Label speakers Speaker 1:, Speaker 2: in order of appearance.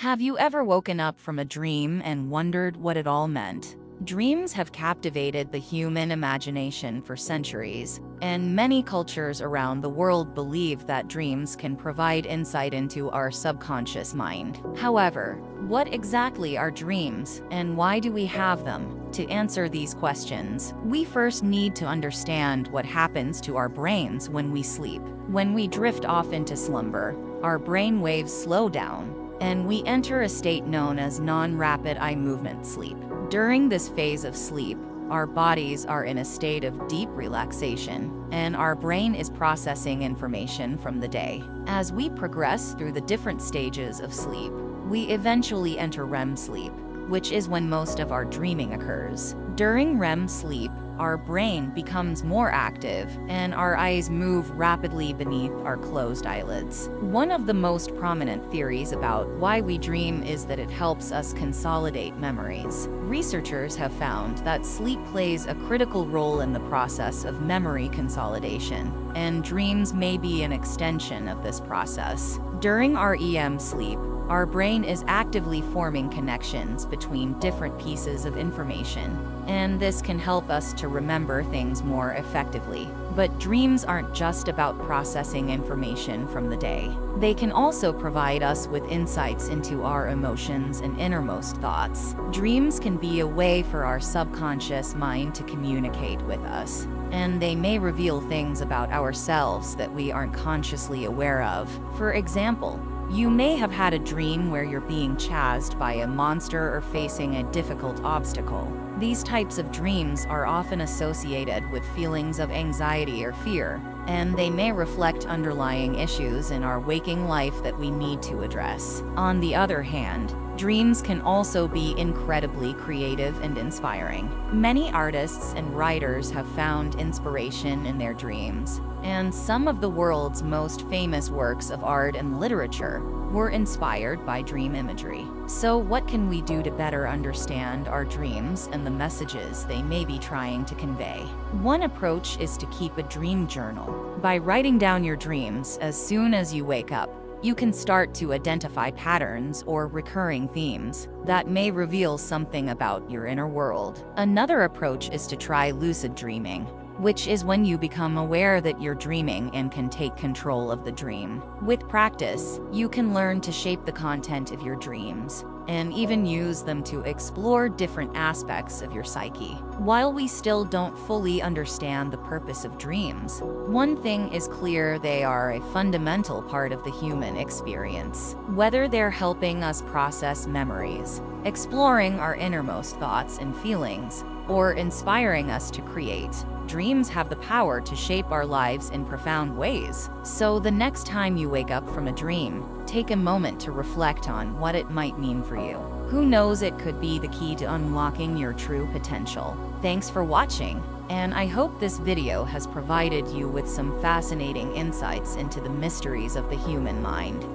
Speaker 1: Have you ever woken up from a dream and wondered what it all meant? Dreams have captivated the human imagination for centuries, and many cultures around the world believe that dreams can provide insight into our subconscious mind. However, what exactly are dreams, and why do we have them? To answer these questions, we first need to understand what happens to our brains when we sleep. When we drift off into slumber, our brain waves slow down, and we enter a state known as non-rapid eye movement sleep. During this phase of sleep, our bodies are in a state of deep relaxation, and our brain is processing information from the day. As we progress through the different stages of sleep, we eventually enter REM sleep, which is when most of our dreaming occurs. During REM sleep, our brain becomes more active and our eyes move rapidly beneath our closed eyelids. One of the most prominent theories about why we dream is that it helps us consolidate memories. Researchers have found that sleep plays a critical role in the process of memory consolidation, and dreams may be an extension of this process. During REM sleep, our brain is actively forming connections between different pieces of information, and this can help us to remember things more effectively. But dreams aren't just about processing information from the day. They can also provide us with insights into our emotions and innermost thoughts. Dreams can be a way for our subconscious mind to communicate with us, and they may reveal things about ourselves that we aren't consciously aware of. For example, you may have had a dream where you're being chased by a monster or facing a difficult obstacle. These types of dreams are often associated with feelings of anxiety or fear, and they may reflect underlying issues in our waking life that we need to address. On the other hand, Dreams can also be incredibly creative and inspiring. Many artists and writers have found inspiration in their dreams, and some of the world's most famous works of art and literature were inspired by dream imagery. So what can we do to better understand our dreams and the messages they may be trying to convey? One approach is to keep a dream journal. By writing down your dreams as soon as you wake up, you can start to identify patterns or recurring themes that may reveal something about your inner world. Another approach is to try lucid dreaming, which is when you become aware that you're dreaming and can take control of the dream. With practice, you can learn to shape the content of your dreams and even use them to explore different aspects of your psyche. While we still don't fully understand the purpose of dreams, one thing is clear they are a fundamental part of the human experience. Whether they're helping us process memories, exploring our innermost thoughts and feelings, or inspiring us to create, dreams have the power to shape our lives in profound ways. So the next time you wake up from a dream, take a moment to reflect on what it might mean for you. Who knows it could be the key to unlocking your true potential. Thanks for watching, and I hope this video has provided you with some fascinating insights into the mysteries of the human mind.